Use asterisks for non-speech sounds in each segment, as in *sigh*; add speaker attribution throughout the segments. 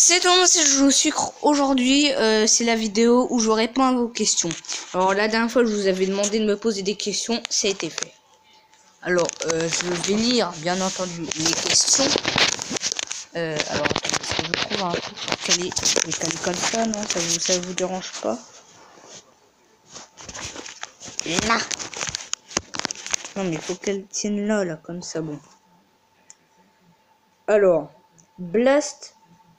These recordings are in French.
Speaker 1: C'est tout, c'est je sucre. Aujourd'hui, euh, c'est la vidéo où je réponds à vos questions. Alors, la dernière fois, je vous avais demandé de me poser des questions, ça a été fait. Alors, euh, je vais lire, bien entendu, les questions. Euh, alors, attendez, est-ce que je trouve un truc pour caler, caler comme ça, non ça vous, ça vous dérange pas? Là Non, mais il faut qu'elle tienne là, là, comme ça, bon. Alors, Blast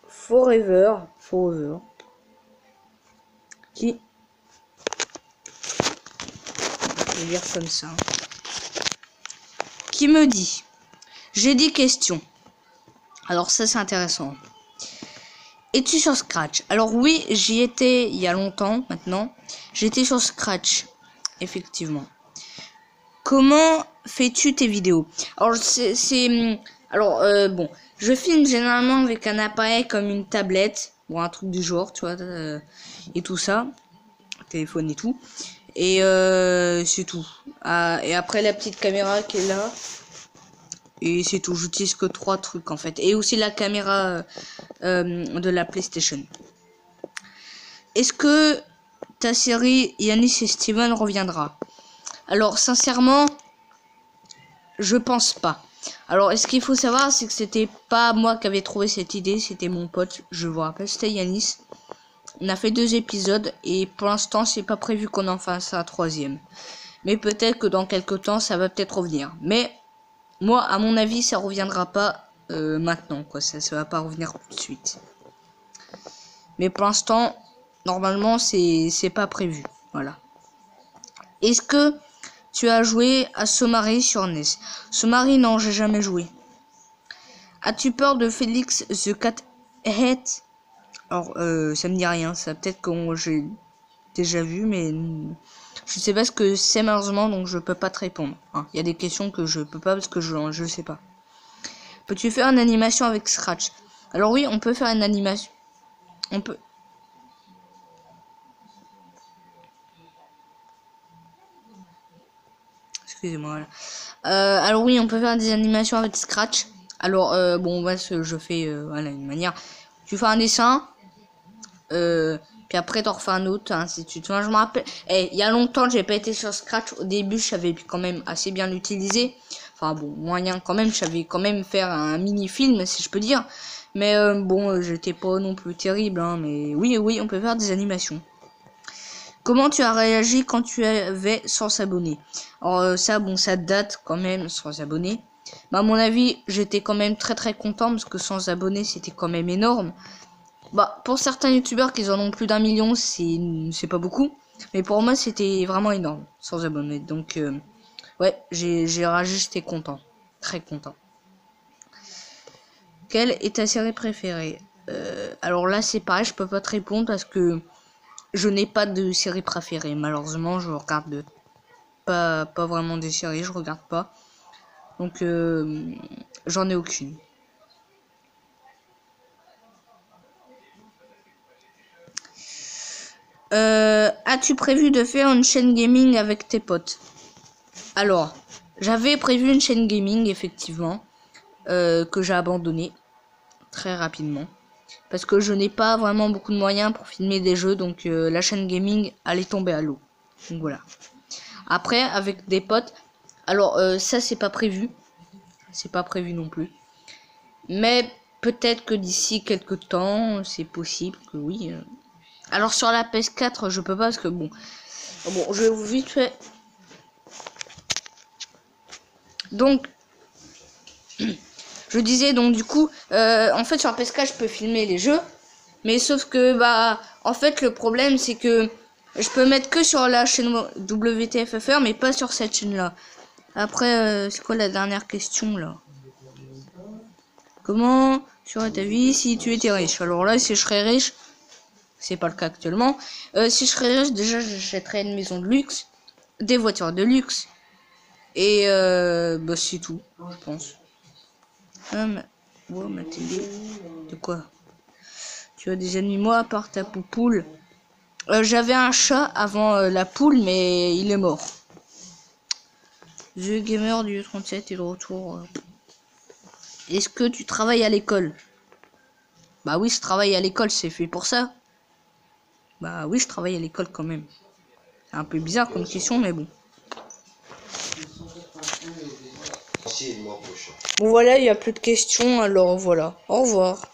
Speaker 1: Forever, Forever, qui, lire comme ça, qui me dit, j'ai des questions. Alors ça c'est intéressant. Es-tu sur Scratch? Alors oui, j'y étais il y a longtemps maintenant. J'étais sur Scratch, effectivement. Comment fais-tu tes vidéos? Alors c'est... Alors euh, bon, je filme généralement avec un appareil comme une tablette ou un truc du genre, tu vois, euh, et tout ça, téléphone et tout. Et euh, c'est tout. Ah, et après la petite caméra qui est là. Et c'est tout. J'utilise que trois trucs en fait. Et aussi la caméra euh, de la PlayStation. Est-ce que ta série Yanis et Steven reviendra? Alors sincèrement, je pense pas. Alors, ce qu'il faut savoir, c'est que c'était pas moi qui avait trouvé cette idée, c'était mon pote, je vous rappelle, c'était Yanis. On a fait deux épisodes et pour l'instant, c'est pas prévu qu'on en fasse un troisième. Mais peut-être que dans quelques temps, ça va peut-être revenir. Mais moi, à mon avis, ça reviendra pas euh, maintenant, quoi. Ça, ça va pas revenir tout de suite. Mais pour l'instant, normalement, c'est c'est pas prévu. Voilà. Est-ce que tu as joué à Somari sur NES. Somari, non, j'ai jamais joué. As-tu peur de Félix the Cat Head Alors, euh, ça me dit rien. Ça peut-être que j'ai déjà vu, mais je sais pas ce que c'est malheureusement, donc je peux pas te répondre. Il y a des questions que je peux pas parce que je je sais pas. Peux-tu faire une animation avec Scratch? Alors oui, on peut faire une animation. On peut. Excusez-moi. Euh, alors oui, on peut faire des animations avec Scratch. Alors euh, bon, je fais euh, voilà une manière. Tu fais un dessin, puis après t'en refais un autre, ainsi de suite. Eh, il y a longtemps j'ai pas été sur Scratch. Au début, je savais quand même assez bien l'utiliser. Enfin bon, moyen quand même, je savais quand même faire un mini film, si je peux dire. Mais bon, j'étais pas non plus terrible, hein, mais oui, oui, on peut faire des animations. Comment tu as réagi quand tu avais 100 abonnés Alors euh, ça, bon, ça date quand même, 100 abonnés. Bah, à mon avis, j'étais quand même très très content parce que 100 abonnés, c'était quand même énorme. Bah, pour certains youtubeurs qui en ont plus d'un million, c'est pas beaucoup. Mais pour moi, c'était vraiment énorme, 100 abonnés. Donc, euh, ouais, j'ai réagi, j'étais content. Très content. Quelle est ta série préférée? Euh, Alors là, c'est pareil, je peux pas te répondre parce que je n'ai pas de série préférée. Malheureusement, je regarde pas, pas vraiment des séries, je regarde pas. Donc, euh, j'en ai aucune. Euh, as-tu prévu de faire une chaîne gaming avec tes potes? Alors, j'avais prévu une chaîne gaming, effectivement, euh, que j'ai abandonné très rapidement parce que je n'ai pas vraiment beaucoup de moyens pour filmer des jeux, donc euh, la chaîne gaming allait tomber à l'eau. Donc voilà. Après, avec des potes, alors euh, ça c'est pas prévu, c'est pas prévu non plus. Mais peut-être que d'ici quelques temps, c'est possible que oui. Euh. Alors sur la PS4, je peux pas parce que bon, bon, je vais vous vite fait. Donc *clears throat* je disais donc du coup, euh, en fait sur PSK je peux filmer les jeux, mais sauf que bah en fait le problème c'est que je peux mettre que sur la chaîne WTFFR mais pas sur cette chaîne là. Après euh, c'est quoi la dernière question là? Comment serait ta vie si tu étais riche? Alors là si je serais riche, c'est pas le cas actuellement. Euh, si je serais riche déjà j'achèterais une maison de luxe, des voitures de luxe et bah c'est tout je pense. Ma... ma télé. De quoi? Tu as des animaux à part ta poupoule? Euh, J'avais un chat avant euh, la poule, mais il est mort. The Gamer du 37 est de retour. Est-ce que tu travailles à l'école? Bah oui, je travaille à l'école, c'est fait pour ça. Bah oui, je travaille à l'école quand même. C'est un peu bizarre comme question, mais bon. Bon voilà, il n'y a plus de questions, alors voilà. Au revoir.